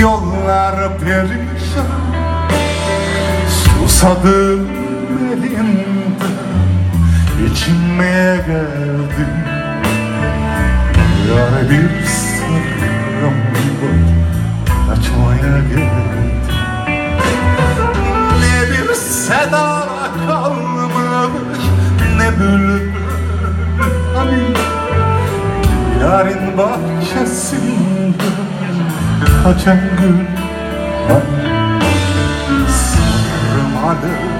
Yollar perişan. Susadım elimde İçmeye geldim Yar bir sırrım var Açmaya geldim. Ne bir seda kalmamış Ne bülbül. Hani Yarın bahçesinde Kaçan gül var. Sırrım alev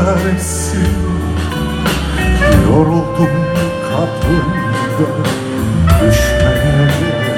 gidersin Yoruldum kapında düşmeye